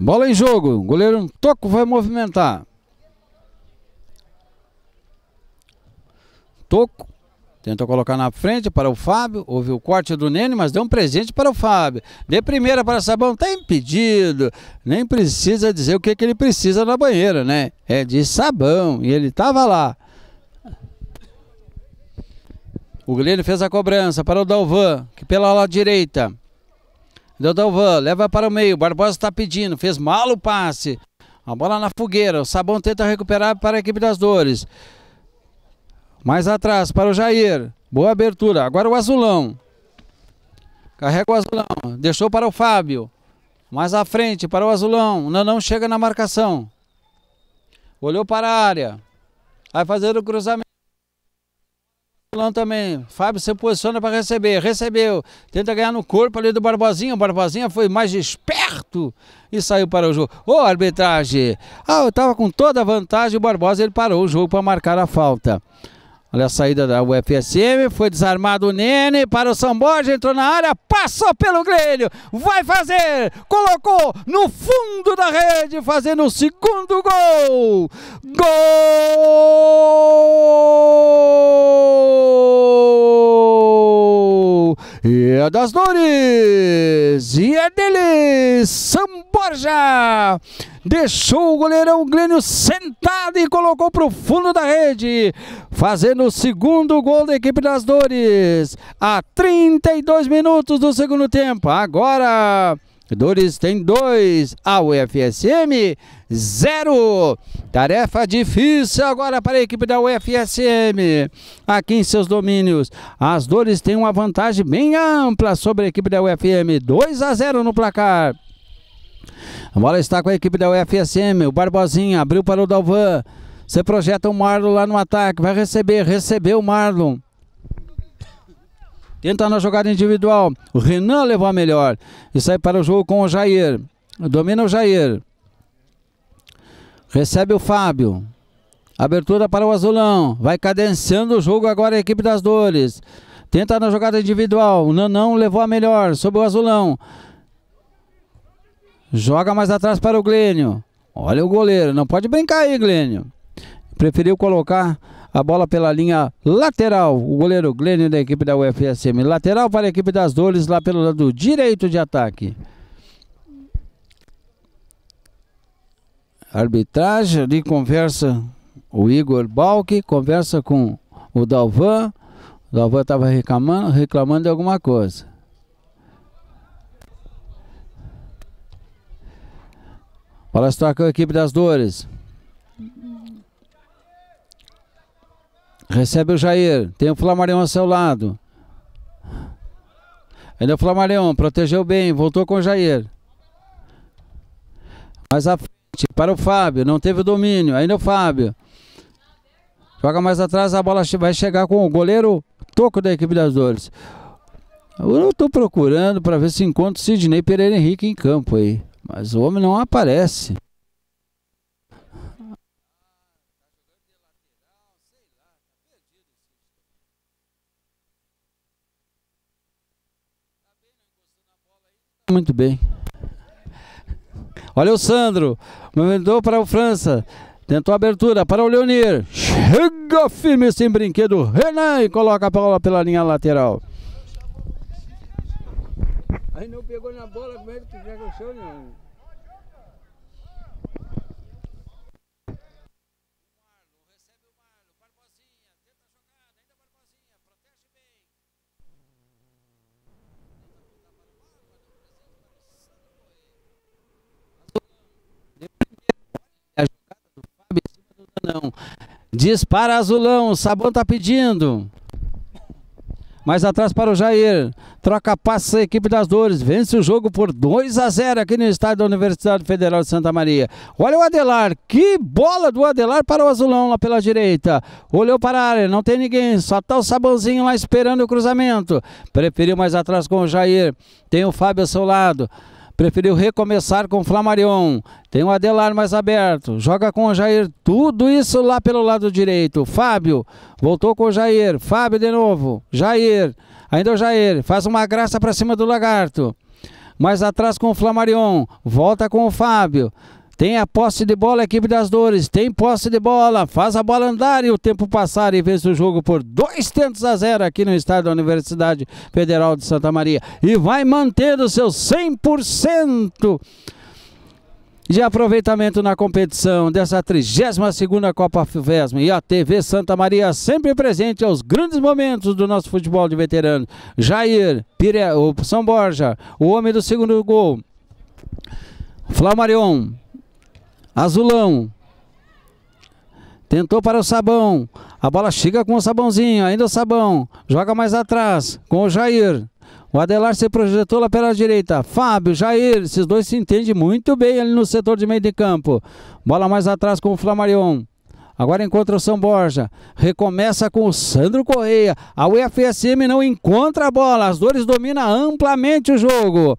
A: Bola em jogo. Goleiro Toco vai movimentar. Toco. Tenta colocar na frente para o Fábio. Houve o corte do Nene, mas deu um presente para o Fábio. De primeira para Sabão, está impedido. Nem precisa dizer o que, que ele precisa na banheira, né? É de sabão. E ele estava lá. O goleiro fez a cobrança para o Dalvan, que pela ala direita. Dodalvan leva para o meio. Barbosa está pedindo. Fez mal o passe. A bola na fogueira. O Sabão tenta recuperar para a equipe das dores. Mais atrás para o Jair. Boa abertura. Agora o Azulão. Carrega o Azulão. Deixou para o Fábio. Mais à frente para o Azulão. O Nanão chega na marcação. Olhou para a área. Vai fazer o cruzamento também. Fábio se posiciona para receber. Recebeu. Tenta ganhar no corpo ali do Barbosinha. O Barbosinha foi mais esperto e saiu para o jogo. Ô, oh, arbitragem! Ah, eu tava com toda a vantagem. O Barbosa ele parou o jogo para marcar a falta. Olha a saída da UFSM, foi desarmado o Nene para o São Borja, entrou na área, passou pelo Grêmio, vai fazer, colocou no fundo da rede, fazendo o segundo gol. Gol! E é das Dores, e é dele, São Borja! deixou o goleirão Glênio sentado e colocou para o fundo da rede, fazendo o segundo gol da equipe das Dores, a 32 minutos do segundo tempo. Agora, Dores tem dois, a UFSM zero. Tarefa difícil agora para a equipe da UFSM. Aqui em seus domínios, as Dores têm uma vantagem bem ampla sobre a equipe da UFM, 2 a 0 no placar. A bola está com a equipe da UFSM. O Barbosinha abriu para o Dalvan. Você projeta o Marlon lá no ataque. Vai receber. Recebeu o Marlon. Tenta na jogada individual. O Renan levou a melhor. E sai para o jogo com o Jair. Domina o Jair. Recebe o Fábio. Abertura para o Azulão. Vai cadenciando o jogo agora a equipe das Dores. Tenta na jogada individual. O Nanão levou a melhor sobre o Azulão. Joga mais atrás para o Glênio. Olha o goleiro, não pode brincar aí, Glênio. Preferiu colocar a bola pela linha lateral. O goleiro Glênio da equipe da UFSM. Lateral para a equipe das Dores, lá pelo lado direito de ataque. Arbitragem, ali conversa o Igor Balk, conversa com o Dalvan. O Dalvan estava reclamando, reclamando de alguma coisa. Bola está com a equipe das dores. Recebe o Jair. Tem o Flamarion ao seu lado. Ainda o Flamarion. Protegeu bem. Voltou com o Jair. Mais à frente. Para o Fábio. Não teve o domínio. Ainda o Fábio. Joga mais atrás. A bola vai chegar com o goleiro Toco da equipe das dores. Eu estou procurando para ver se encontro Sidney Pereira Henrique em campo aí. Mas o homem não aparece. Muito bem. Olha o Sandro. Movimentou para o França. Tentou a abertura para o Leonir. Chega firme sem brinquedo. Renan e coloca a bola pela linha lateral. Aí não pegou na bola, como é que pega o chão? Dispara Azulão, o Sabão tá pedindo. Mais atrás para o Jair. Troca passa a equipe das dores. Vence o jogo por 2 a 0 aqui no estádio da Universidade Federal de Santa Maria. Olha o Adelar. Que bola do Adelar para o Azulão lá pela direita. Olhou para a área. Não tem ninguém. Só tá o Sabãozinho lá esperando o cruzamento. Preferiu mais atrás com o Jair. Tem o Fábio ao seu lado. Preferiu recomeçar com Flamarion. Tem o Adelar mais aberto. Joga com o Jair. Tudo isso lá pelo lado direito. Fábio. Voltou com o Jair. Fábio de novo. Jair. Ainda o Jair. Faz uma graça para cima do Lagarto. Mais atrás com o Flamarion. Volta com o Fábio. Tem a posse de bola, a equipe das dores. Tem posse de bola. Faz a bola andar e o tempo passar e vence o jogo por dois tentos a zero aqui no estádio da Universidade Federal de Santa Maria. E vai mantendo o seu 100% de aproveitamento na competição dessa 32ª Copa FUVESM e a TV Santa Maria sempre presente aos grandes momentos do nosso futebol de veterano. Jair, Pire, o São Borja, o homem do segundo gol. Flamarion, Azulão. Tentou para o Sabão. A bola chega com o Sabãozinho. Ainda o Sabão. Joga mais atrás com o Jair. O Adelar se projetou lá pela direita. Fábio, Jair, esses dois se entendem muito bem ali no setor de meio de campo. Bola mais atrás com o Flamarion. Agora encontra o São Borja. Recomeça com o Sandro Correia. A UFSM não encontra a bola. As dores dominam amplamente o jogo.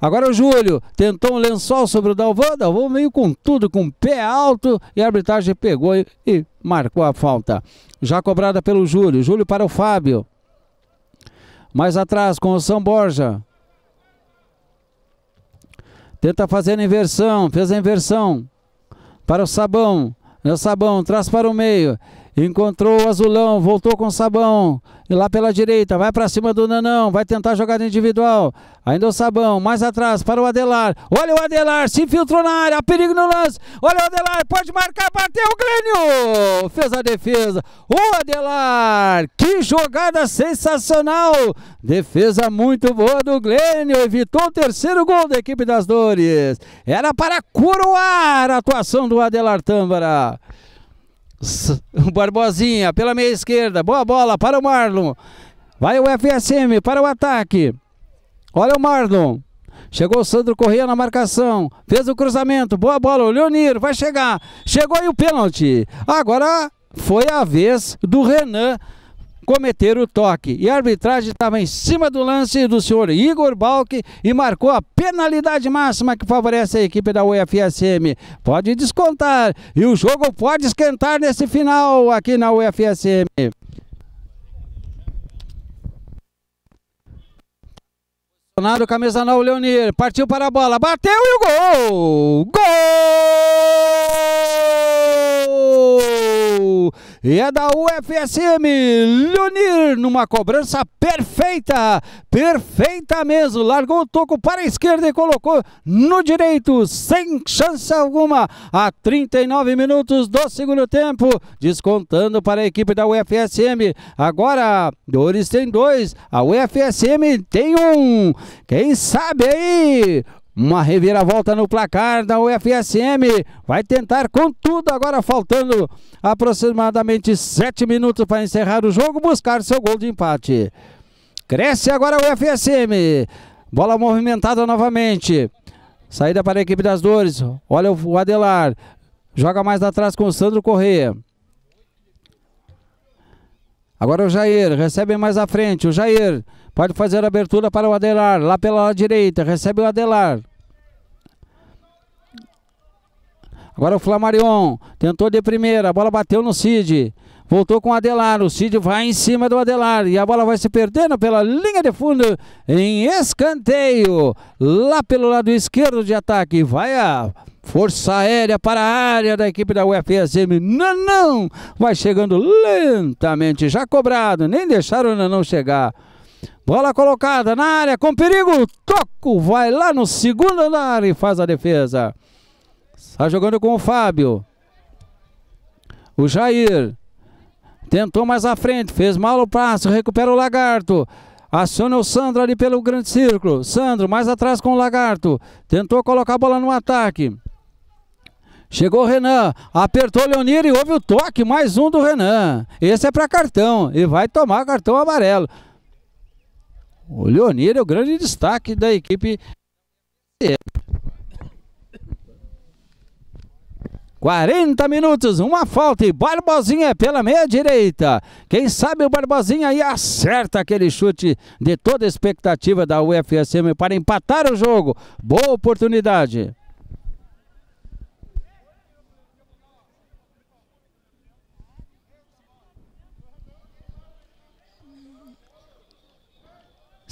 A: Agora o Júlio tentou um lençol sobre o Dalvão, Dalvão veio com tudo, com pé alto e a arbitragem pegou e, e marcou a falta. Já cobrada pelo Júlio, Júlio para o Fábio. Mais atrás com o São Borja. Tenta fazer a inversão, fez a inversão. Para o Sabão, é o Sabão, traz para o meio. Encontrou o Azulão, voltou com o Sabão. E lá pela direita, vai para cima do Nanão, vai tentar jogada individual. Ainda o Sabão, mais atrás para o Adelar. Olha o Adelar, se infiltrou na área, perigo no lance. Olha o Adelar, pode marcar, bateu o Glênio. Fez a defesa. O Adelar, que jogada sensacional. Defesa muito boa do Glênio, evitou o terceiro gol da equipe das Dores. Era para coroar a atuação do Adelar Tâmbara. Barbosinha pela meia esquerda. Boa bola para o Marlon. Vai o FSM para o ataque. Olha o Marlon. Chegou o Sandro Corrêa na marcação. Fez o cruzamento. Boa bola. O Leonir vai chegar. Chegou aí o pênalti. Agora foi a vez do Renan cometer o toque. E a arbitragem estava em cima do lance do senhor Igor Balk e marcou a penalidade máxima que favorece a equipe da UFSM. Pode descontar e o jogo pode esquentar nesse final aqui na UFSM. Posicionado, camisa 9, Leonir. Partiu para a bola. Bateu e o gol! Gol! E é da UFSM, Leonir, numa cobrança perfeita, perfeita mesmo, largou o toco para a esquerda e colocou no direito, sem chance alguma, a 39 minutos do segundo tempo, descontando para a equipe da UFSM, agora Dores tem dois, a UFSM tem um, quem sabe aí, uma reviravolta no placar da UFSM. Vai tentar com tudo, agora faltando aproximadamente sete minutos para encerrar o jogo, buscar seu gol de empate. Cresce agora o UFSM. Bola movimentada novamente. Saída para a equipe das dores. Olha o Adelar. Joga mais atrás com o Sandro Correia. Agora o Jair. Recebe mais à frente. O Jair. Pode fazer a abertura para o Adelar. Lá pela direita. Recebe o Adelar. Agora o Flamarion. Tentou de primeira. A bola bateu no Cid. Voltou com o Adelar. O Cid vai em cima do Adelar. E a bola vai se perdendo pela linha de fundo. Em escanteio. Lá pelo lado esquerdo de ataque. Vai a Força aérea para a área da equipe da UFSM. Não, não! Vai chegando lentamente, já cobrado, nem deixaram o Nanão chegar. Bola colocada na área com perigo. Toco, vai lá no segundo andar e faz a defesa. Está jogando com o Fábio. O Jair. Tentou mais à frente, fez mal o passo, recupera o Lagarto. Aciona o Sandro ali pelo grande círculo. Sandro mais atrás com o Lagarto. Tentou colocar a bola no ataque. Chegou o Renan, apertou o Leonir e houve o toque, mais um do Renan. Esse é para cartão e vai tomar cartão amarelo. O Leonir é o grande destaque da equipe. 40 minutos, uma falta e Barbosinha pela meia direita. Quem sabe o Barbosinha aí acerta aquele chute de toda a expectativa da UFSM para empatar o jogo. Boa oportunidade.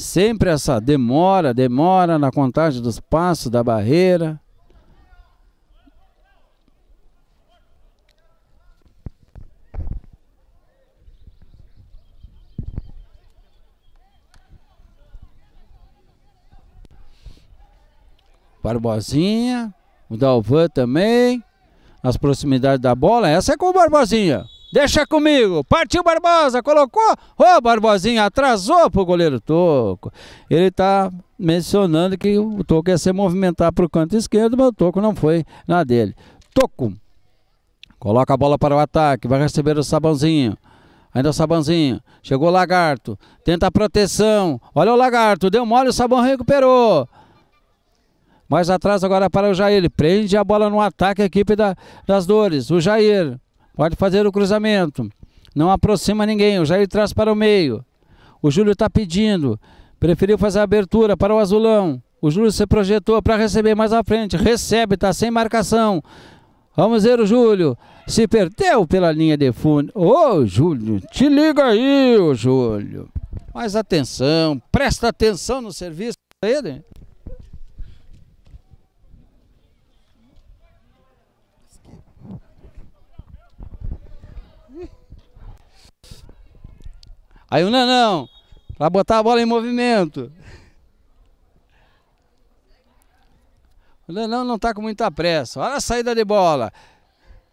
A: Sempre essa demora, demora na contagem dos passos da barreira. Barbosinha, o Dalvan também, as proximidades da bola, essa é com o Barbosinha. Deixa comigo, partiu Barbosa, colocou, ô oh, Barbosinha, atrasou pro goleiro Toco. Ele tá mencionando que o Toco ia se movimentar pro canto esquerdo, mas o Toco não foi na dele. Toco, coloca a bola para o ataque, vai receber o Sabãozinho. Ainda o Sabãozinho, chegou o Lagarto, tenta a proteção, olha o Lagarto, deu mole, o Sabão recuperou. Mais atrás agora para o Jair. Ele prende a bola no ataque a equipe da, das dores. O Jair pode fazer o cruzamento. Não aproxima ninguém. O Jair traz para o meio. O Júlio está pedindo. Preferiu fazer a abertura para o azulão. O Júlio se projetou para receber mais à frente. Recebe, está sem marcação. Vamos ver o Júlio. Se perdeu pela linha de fundo. Ô, oh, Júlio, te liga aí, ô Júlio. Mais atenção, presta atenção no serviço dele. Aí o Nanão, para botar a bola em movimento. O Nanão não está com muita pressa. Olha a saída de bola.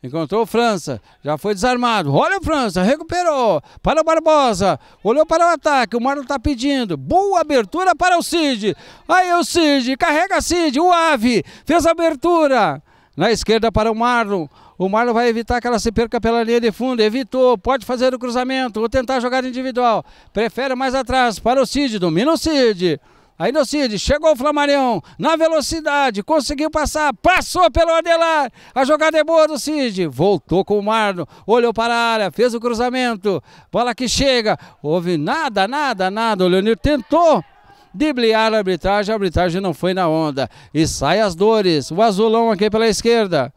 A: Encontrou o França, já foi desarmado. Olha o França, recuperou. Para o Barbosa, olhou para o ataque. O Marlon está pedindo. Boa abertura para o Cid. Aí o Cid, carrega Cid. O Ave fez a abertura. Na esquerda para o Marlon. O Marlon vai evitar que ela se perca pela linha de fundo. Evitou, pode fazer o cruzamento, ou tentar jogar individual. Prefere mais atrás para o Cid, domina o Cid. Aí no Cid, chegou o Flamarião, na velocidade, conseguiu passar, passou pelo Adelar. A jogada é boa do Cid. Voltou com o Marlon, olhou para a área, fez o cruzamento. Bola que chega. Houve nada, nada, nada. O Leonir tentou dribliar a arbitragem, a arbitragem não foi na onda. E sai as dores. O azulão aqui pela esquerda.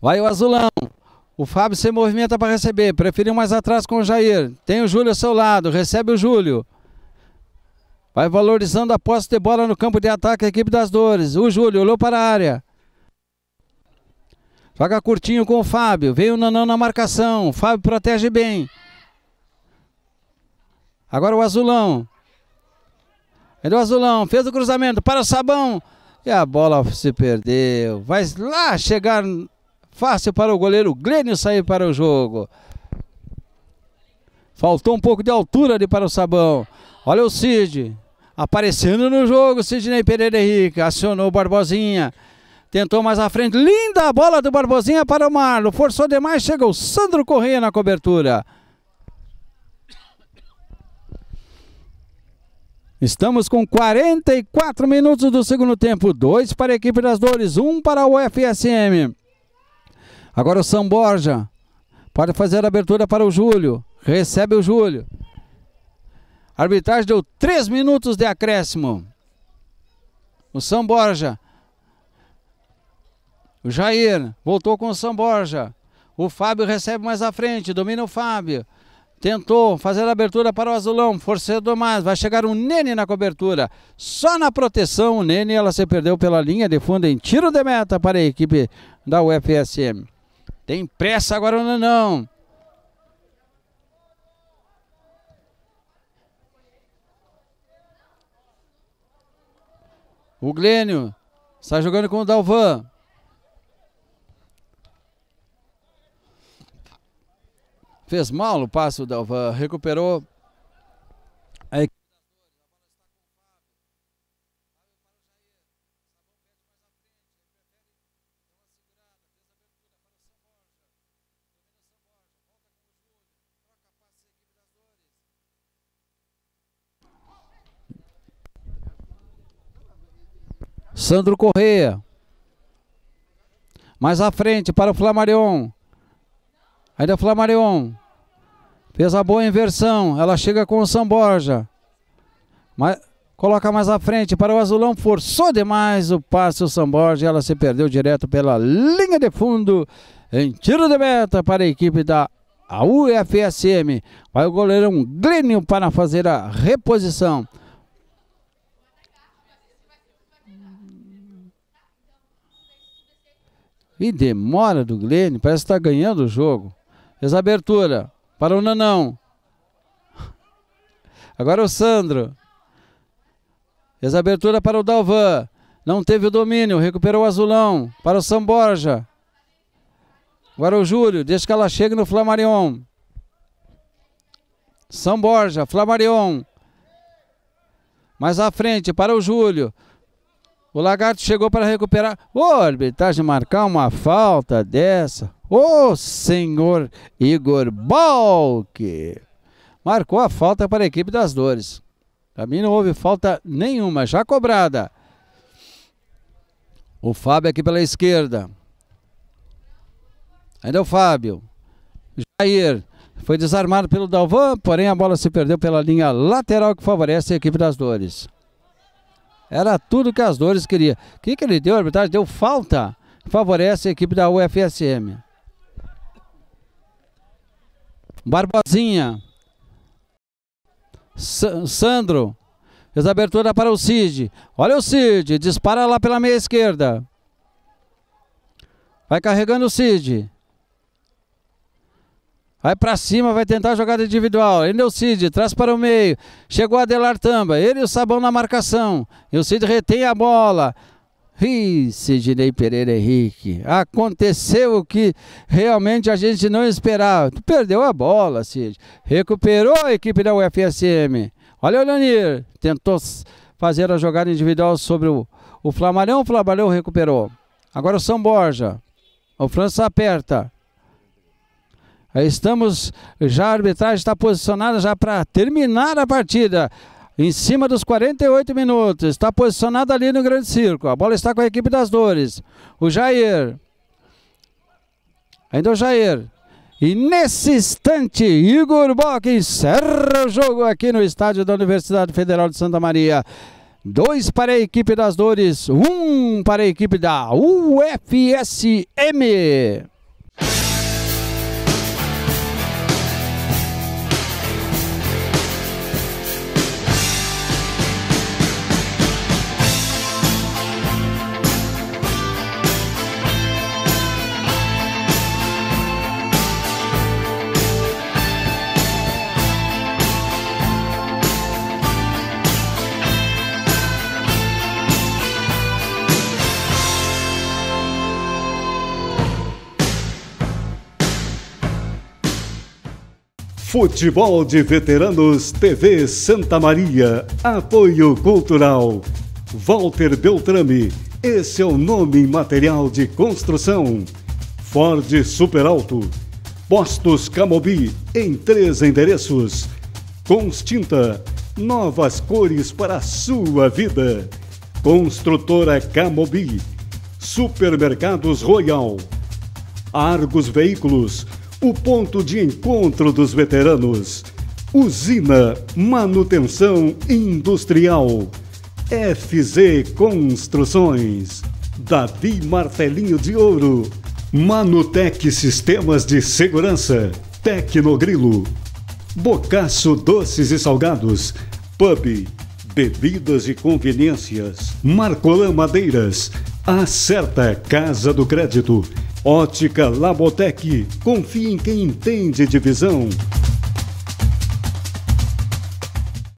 A: Vai o azulão. O Fábio se movimenta para receber. Preferiu mais atrás com o Jair. Tem o Júlio ao seu lado. Recebe o Júlio. Vai valorizando a posse de bola no campo de ataque a equipe das dores. O Júlio olhou para a área. Joga curtinho com o Fábio. Veio o Nanão na marcação. O Fábio protege bem. Agora o Azulão. É o Azulão. Fez o cruzamento para o Sabão. E a bola se perdeu. Vai lá chegar Fácil para o goleiro Glênio sair para o jogo. Faltou um pouco de altura ali para o Sabão. Olha o Cid. Aparecendo no jogo, Sidney Pereira Henrique. Acionou o Barbosinha. Tentou mais à frente. Linda a bola do Barbosinha para o Marlo. Forçou demais. Chega o Sandro Correia na cobertura. Estamos com 44 minutos do segundo tempo. Dois para a equipe das Dores, um para o FSM. Agora o São Borja. Pode fazer a abertura para o Júlio. Recebe o Júlio. Arbitragem deu 3 minutos de acréscimo. O São Borja. O Jair voltou com o São Borja. O Fábio recebe mais à frente, domina o Fábio. Tentou fazer a abertura para o Azulão, forçando mais. Vai chegar um Nene na cobertura. Só na proteção, o Nene ela se perdeu pela linha de fundo em tiro de meta para a equipe da UFSM. Tem pressa agora ou não? O Glênio está jogando com o Dalvan. Fez mal o passo Dalvan, recuperou a equipe. Sandro Correia. Mais à frente para o Flamarion. Ainda o Flamarion. Fez a boa inversão. Ela chega com o Samborja. Mas, coloca mais à frente para o Azulão. Forçou demais o passe o Samborja. Ela se perdeu direto pela linha de fundo. Em tiro de meta para a equipe da UFSM. Vai o goleirão Glênio para fazer a reposição. E demora do Glênio, parece que está ganhando o jogo. Fez a abertura para o Nanão. Agora o Sandro. Fez a abertura para o Dalvan. Não teve o domínio, recuperou o Azulão. Para o Samborja. Agora o Júlio, deixa que ela chegue no Flamarion. Samborja, Flamarion. Mais à frente, para o Júlio. O Lagarto chegou para recuperar. Ô, oh, arbitragem marcar uma falta dessa. Ô, oh, senhor Igor Balk. Marcou a falta para a equipe das dores. Para mim não houve falta nenhuma, já cobrada. O Fábio aqui pela esquerda. Ainda é o Fábio. Jair. Foi desarmado pelo Dalvan, porém a bola se perdeu pela linha lateral que favorece a equipe das dores. Era tudo que as dores queriam. O que, que ele deu? Arbitragem deu falta. Favorece a equipe da UFSM. Barbosinha. Sandro. Fez abertura para o Cid. Olha o Cid. Dispara lá pela meia esquerda. Vai carregando o Cid. Vai para cima, vai tentar a jogada individual. Ainda o Cid, traz para o meio. Chegou Adelar Tamba. Ele e o Sabão na marcação. O Cid retém a bola. Ih, Sidney Pereira Henrique. Aconteceu o que realmente a gente não esperava. Tu perdeu a bola, Cid. Recuperou a equipe da UFSM. Olha o Leonir. Tentou fazer a jogada individual sobre o, o Flamarão. O Flamarão recuperou. Agora o São Borja. O França aperta. Estamos, já a arbitragem está posicionada já para terminar a partida. Em cima dos 48 minutos. Está posicionado ali no grande circo. A bola está com a equipe das dores. O Jair. Ainda o Jair. E nesse instante, Igor Bock encerra o jogo aqui no estádio da Universidade Federal de Santa Maria. Dois para a equipe das dores, um para a equipe da UFSM.
C: Futebol de Veteranos TV Santa Maria. Apoio Cultural. Walter Beltrame. Esse é o nome material de construção. Ford Super Alto. Postos Camobi em três endereços. Constinta. Novas cores para a sua vida. Construtora Camobi. Supermercados Royal. Argos Veículos o ponto de encontro dos veteranos. Usina Manutenção Industrial. FZ Construções. Davi Martelinho de Ouro. Manutec Sistemas de Segurança. Tecnogrilo. Bocaço Doces e Salgados. Pub. Bebidas e conveniências. Marcolã Madeiras. Acerta Casa do Crédito. Ótica Labotec. Confie em quem entende de visão.